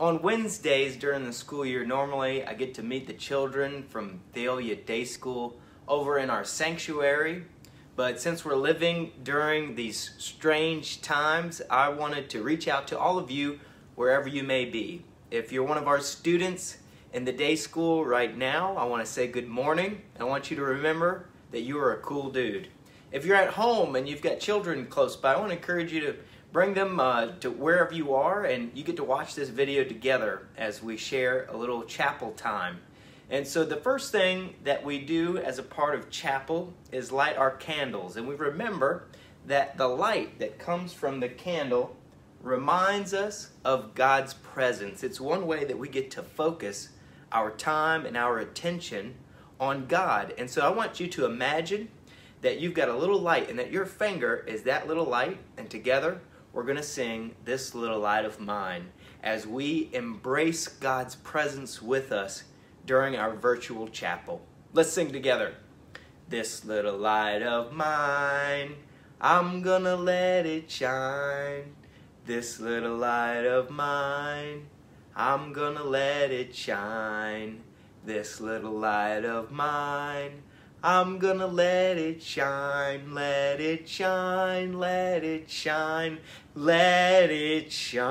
On Wednesdays during the school year, normally I get to meet the children from Thalia Day School over in our sanctuary. But since we're living during these strange times, I wanted to reach out to all of you wherever you may be. If you're one of our students in the day school right now, I want to say good morning. I want you to remember that you are a cool dude. If you're at home and you've got children close by, I want to encourage you to bring them uh, to wherever you are and you get to watch this video together as we share a little chapel time. And so the first thing that we do as a part of chapel is light our candles. And we remember that the light that comes from the candle reminds us of God's presence. It's one way that we get to focus our time and our attention on God. And so I want you to imagine that you've got a little light and that your finger is that little light and together we're going to sing This Little Light of Mine as we embrace God's presence with us during our virtual chapel. Let's sing together. This little light of mine, I'm gonna let it shine. This little light of mine, I'm gonna let it shine. This little light of mine, I'm gonna let it shine, let it shine, let it shine, let it shine.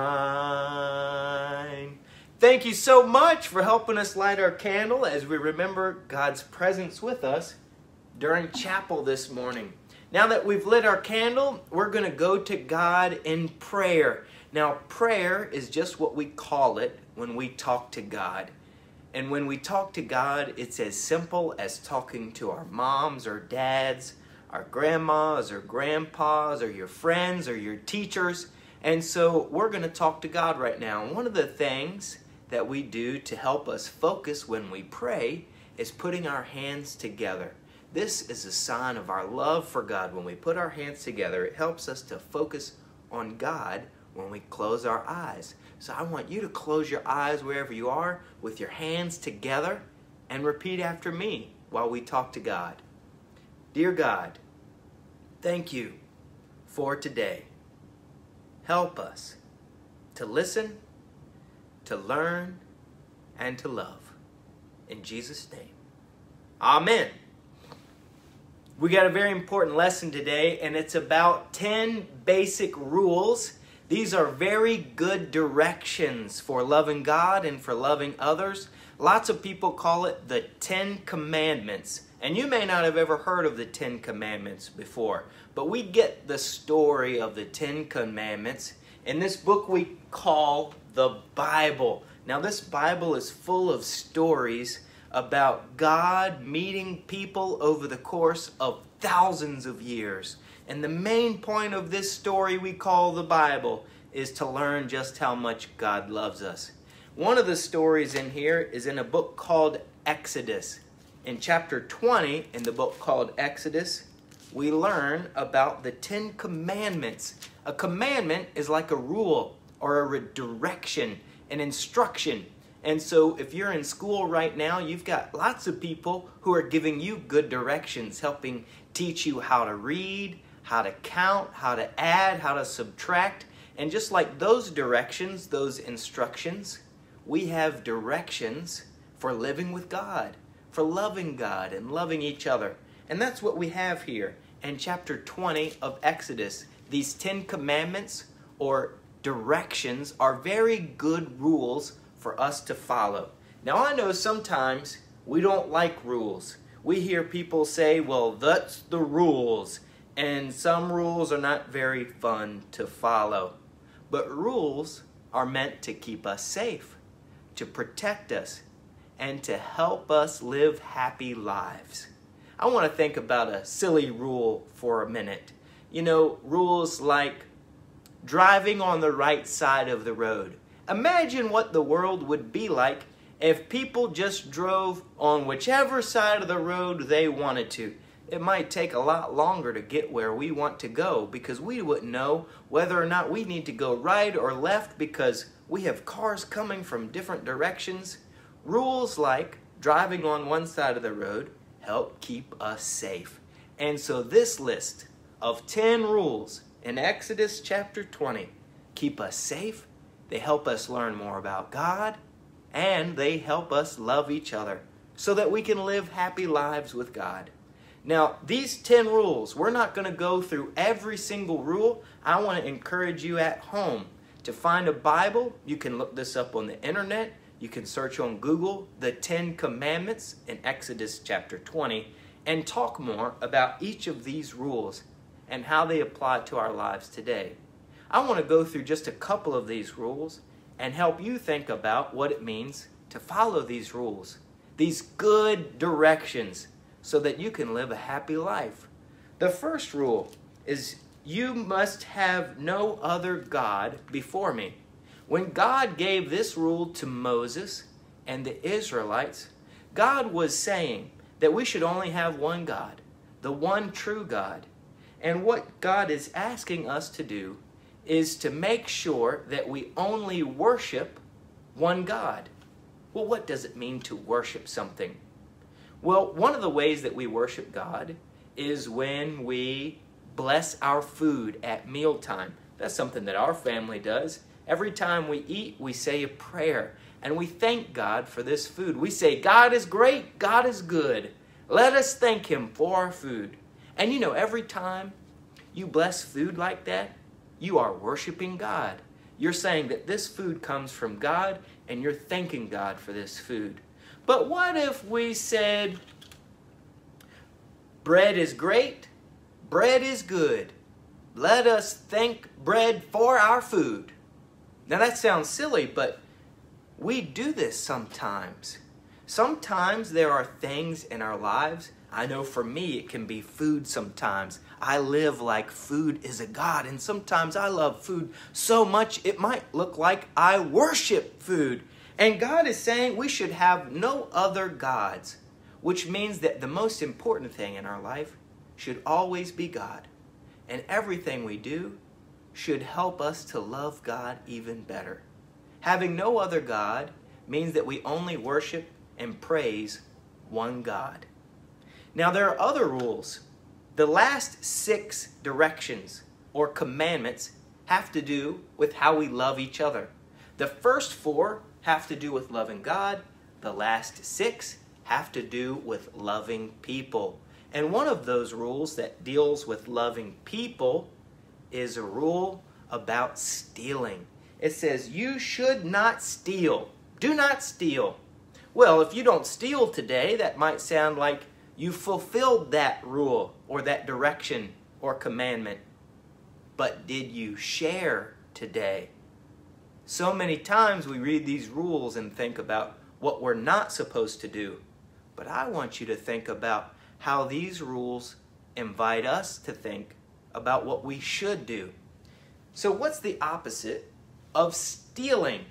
Thank you so much for helping us light our candle as we remember God's presence with us during chapel this morning. Now that we've lit our candle, we're going to go to God in prayer. Now, prayer is just what we call it when we talk to God. And when we talk to God, it's as simple as talking to our moms or dads, our grandmas or grandpas, or your friends or your teachers. And so we're going to talk to God right now. One of the things that we do to help us focus when we pray is putting our hands together. This is a sign of our love for God. When we put our hands together, it helps us to focus on God when we close our eyes. So I want you to close your eyes wherever you are with your hands together and repeat after me while we talk to God. Dear God, thank you for today. Help us to listen, to learn, and to love. In Jesus' name, Amen. We got a very important lesson today, and it's about 10 basic rules these are very good directions for loving God and for loving others. Lots of people call it the Ten Commandments. And you may not have ever heard of the Ten Commandments before, but we get the story of the Ten Commandments in this book we call the Bible. Now, this Bible is full of stories about God meeting people over the course of thousands of years. And the main point of this story we call the Bible is to learn just how much God loves us. One of the stories in here is in a book called Exodus. In chapter 20, in the book called Exodus, we learn about the Ten Commandments. A commandment is like a rule or a direction, an instruction. And so, if you're in school right now, you've got lots of people who are giving you good directions, helping teach you how to read, how to count, how to add, how to subtract. And just like those directions, those instructions, we have directions for living with God, for loving God and loving each other. And that's what we have here in chapter 20 of Exodus. These Ten Commandments or directions are very good rules for us to follow. Now, I know sometimes we don't like rules. We hear people say, well, that's the rules and some rules are not very fun to follow. But rules are meant to keep us safe, to protect us, and to help us live happy lives. I want to think about a silly rule for a minute. You know, rules like driving on the right side of the road. Imagine what the world would be like if people just drove on whichever side of the road they wanted to it might take a lot longer to get where we want to go because we wouldn't know whether or not we need to go right or left because we have cars coming from different directions. Rules like driving on one side of the road help keep us safe. And so this list of 10 rules in Exodus chapter 20 keep us safe They help us learn more about God and they help us love each other so that we can live happy lives with God. Now, these 10 rules, we're not going to go through every single rule. I want to encourage you at home to find a Bible. You can look this up on the internet. You can search on Google the 10 Commandments in Exodus chapter 20 and talk more about each of these rules and how they apply to our lives today. I want to go through just a couple of these rules and help you think about what it means to follow these rules, these good directions, so that you can live a happy life. The first rule is you must have no other God before me. When God gave this rule to Moses and the Israelites, God was saying that we should only have one God, the one true God. And what God is asking us to do is to make sure that we only worship one God. Well, what does it mean to worship something? Well, one of the ways that we worship God is when we bless our food at mealtime. That's something that our family does. Every time we eat, we say a prayer and we thank God for this food. We say, God is great, God is good. Let us thank Him for our food. And you know, every time you bless food like that, you are worshiping God. You're saying that this food comes from God and you're thanking God for this food. But what if we said, bread is great, bread is good. Let us thank bread for our food. Now that sounds silly, but we do this sometimes. Sometimes there are things in our lives I know for me, it can be food sometimes. I live like food is a God, and sometimes I love food so much it might look like I worship food. And God is saying we should have no other gods, which means that the most important thing in our life should always be God. And everything we do should help us to love God even better. Having no other God means that we only worship and praise one God. Now, there are other rules. The last six directions or commandments have to do with how we love each other. The first four have to do with loving God, the last six have to do with loving people. And one of those rules that deals with loving people is a rule about stealing. It says, You should not steal. Do not steal. Well, if you don't steal today, that might sound like you fulfilled that rule or that direction or commandment. But did you share today? So many times we read these rules and think about what we're not supposed to do. But I want you to think about how these rules invite us to think about what we should do. So, what's the opposite of stealing?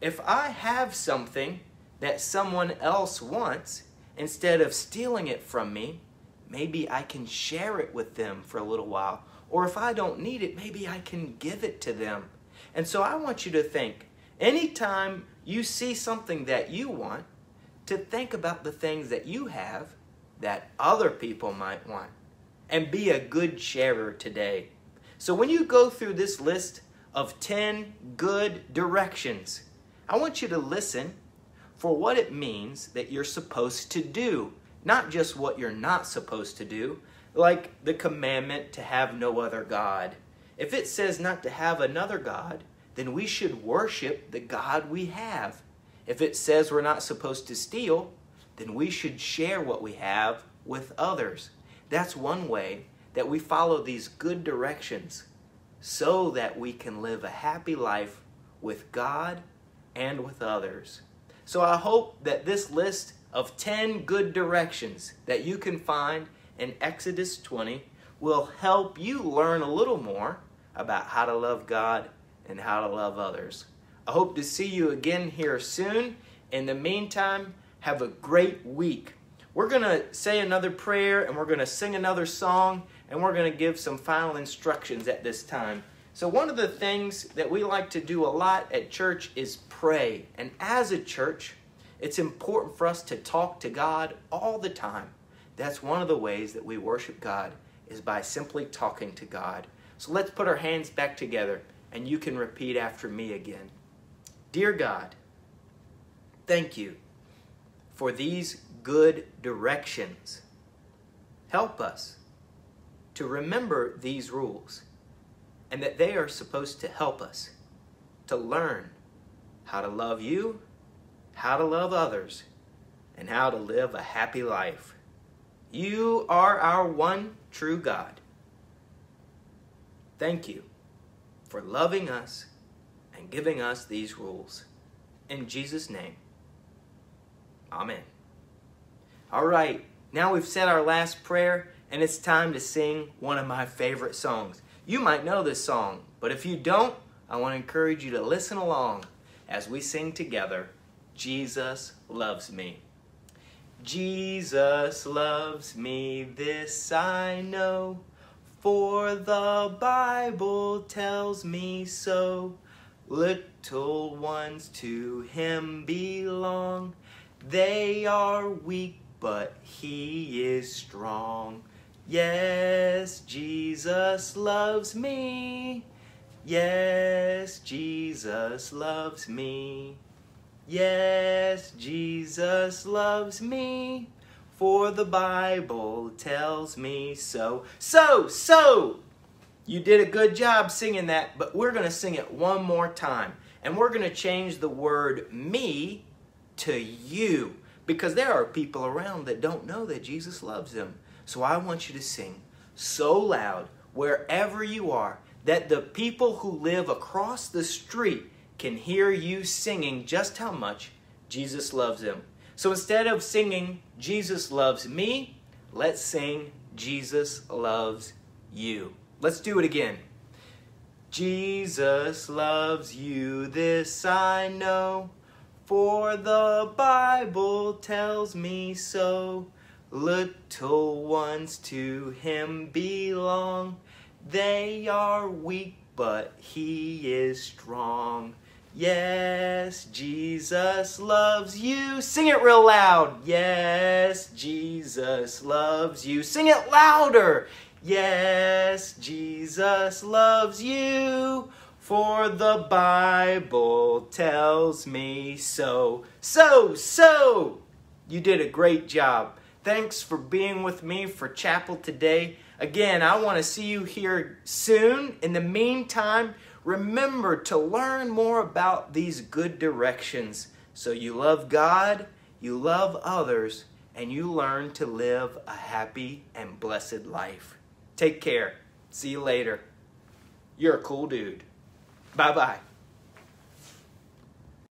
If I have something that someone else wants, Instead of stealing it from me, maybe I can share it with them for a little while. Or if I don't need it, maybe I can give it to them. And so I want you to think anytime you see something that you want, to think about the things that you have that other people might want. And be a good sharer today. So when you go through this list of 10 good directions, I want you to listen for what it means that you're supposed to do, not just what you're not supposed to do, like the commandment to have no other God. If it says not to have another God, then we should worship the God we have. If it says we're not supposed to steal, then we should share what we have with others. That's one way that we follow these good directions so that we can live a happy life with God and with others. So I hope that this list of 10 good directions that you can find in Exodus 20 will help you learn a little more about how to love God and how to love others. I hope to see you again here soon. In the meantime, have a great week. We're going to say another prayer and we're going to sing another song and we're going to give some final instructions at this time. So, one of the things that we like to do a lot at church is pray. And as a church, it's important for us to talk to God all the time. That's one of the ways that we worship God is by simply talking to God. So let's put our hands back together and you can repeat after me again. Dear God, thank you for these good directions. Help us to remember these rules and that they are supposed to help us to learn how to love you, how to love others, and how to live a happy life. You are our one true God. Thank you for loving us and giving us these rules. In Jesus' name, Amen. All right, now we've said our last prayer, and it's time to sing one of my favorite songs. You might know this song, but if you don't, I want to encourage you to listen along as we sing together Jesus Loves Me. Jesus loves me, this I know, for the Bible tells me so. Little ones to him belong, they are weak, but he is strong. Yes, Jesus loves me. Yes, Jesus loves me. Yes, Jesus loves me, for the Bible tells me so. So, so, you did a good job singing that, but we're going to sing it one more time. And we're going to change the word me to you because there are people around that don't know that Jesus loves them. So I want you to sing so loud wherever you are that the people who live across the street can hear you singing just how much Jesus loves them. So instead of singing, Jesus loves me, let's sing, Jesus loves you. Let's do it again. Jesus loves you, this I know, for the Bible tells me so. Little ones to him belong, they are weak, but he is strong. Yes, Jesus loves you. Sing it real loud. Yes, Jesus loves you. Sing it louder. Yes, Jesus loves you. For the Bible tells me so. So, so. You did a great job. Thanks for being with me for chapel today. Again, I want to see you here soon. In the meantime, remember to learn more about these good directions so you love God, you love others, and you learn to live a happy and blessed life. Take care. See you later. You're a cool dude. Bye bye.